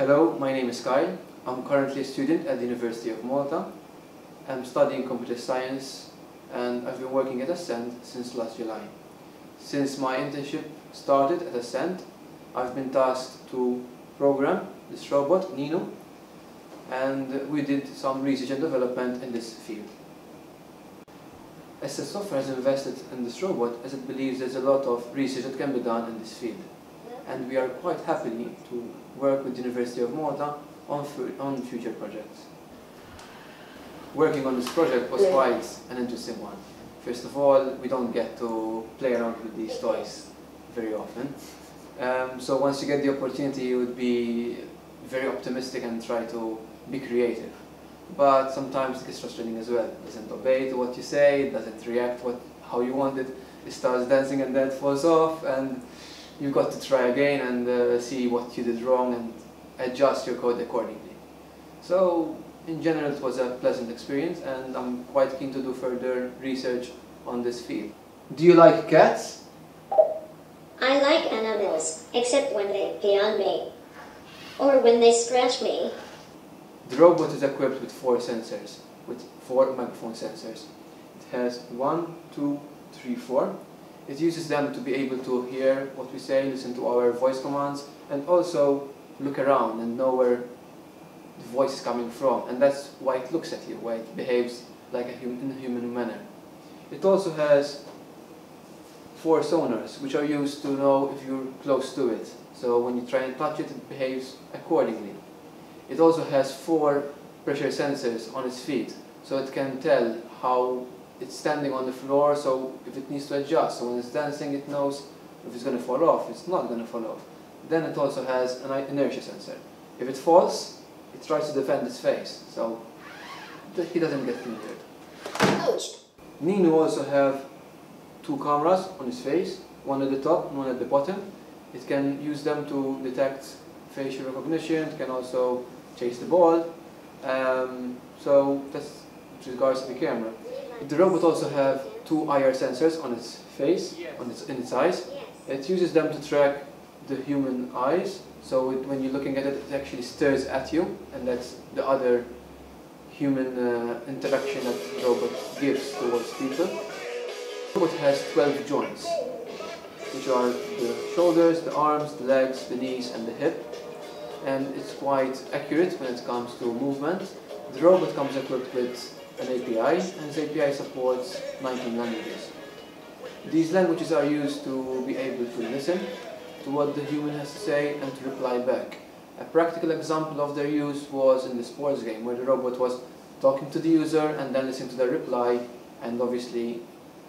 Hello, my name is Kyle. I'm currently a student at the University of Malta. I'm studying computer science and I've been working at Ascent since last July. Since my internship started at Ascent, I've been tasked to program this robot, Ninu, and we did some research and development in this field. Ascent Software has invested in this robot as it believes there's a lot of research that can be done in this field. And we are quite happy to work with the University of Malta on, on future projects. Working on this project was quite an interesting one. First of all, we don't get to play around with these toys very often. Um, so once you get the opportunity, you would be very optimistic and try to be creative. But sometimes it gets frustrating as well. It doesn't obey to what you say, it doesn't react what, how you want it. It starts dancing and then it falls off and you've got to try again and uh, see what you did wrong and adjust your code accordingly. So in general it was a pleasant experience and I'm quite keen to do further research on this field. Do you like cats? I like animals, except when they pee on me. Or when they scratch me. The robot is equipped with four sensors, with four microphone sensors. It has one, two, three, four. It uses them to be able to hear what we say, listen to our voice commands, and also look around and know where the voice is coming from. And that's why it looks at you, why it behaves like a hum in a human manner. It also has four sonars, which are used to know if you're close to it. So when you try and touch it, it behaves accordingly. It also has four pressure sensors on its feet, so it can tell how it's standing on the floor, so if it needs to adjust. So when it's dancing, it knows if it's going to fall off, it's not going to fall off. Then it also has an inertia sensor. If it falls, it tries to defend its face, so he doesn't get injured. Ouch! Ninu also have two cameras on his face, one at the top and one at the bottom. It can use them to detect facial recognition, it can also chase the ball. Um, so that's with regards to the camera. The robot also have two IR sensors on its face, on its, in its eyes. It uses them to track the human eyes, so it, when you're looking at it, it actually stares at you, and that's the other human uh, interaction that the robot gives towards people. The robot has 12 joints, which are the shoulders, the arms, the legs, the knees, and the hip. And it's quite accurate when it comes to movement. The robot comes equipped with an API, and this API supports 19 languages. These languages are used to be able to listen to what the human has to say and to reply back. A practical example of their use was in the sports game, where the robot was talking to the user and then listening to their reply, and obviously,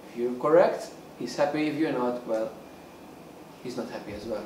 if you're correct, he's happy, if you're not, well, he's not happy as well.